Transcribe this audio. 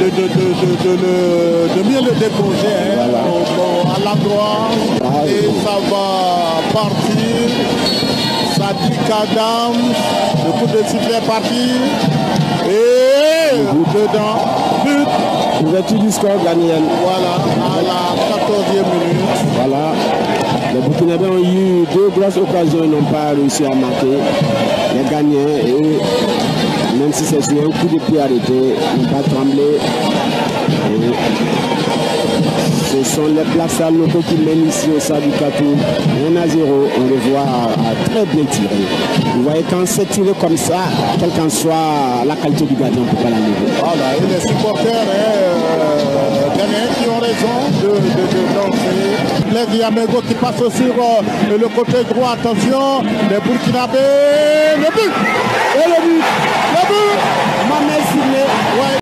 de, de, de, de, mieux le déposer hein, à l'endroit. Ah, et ça va partir. Ça dit qu'Adam, le coup de sifflet est parti. Et dedans, but. Ouverture du score gagnant. Voilà, à la 14e minute. Voilà. Les Burkinabés ont eu deux grosses occasions, ils n'ont pas réussi à marquer. Les gagnants, et même si c'est sur un coup de pied arrêté, n'ont pas tremblé. Et ce sont les places locaux qui mènent ici au stade du Catou. 1 à 0, on les voit à, très bien tiré. Vous voyez quand c'est tiré comme ça, quelle qu'en soit la qualité du gardien, on ne peut. Voilà, et les supporters hein, euh, qui ont raison de, de, de. Les Diamego qui passent sur euh, le côté droit, attention, les Burkinabés, le le Le but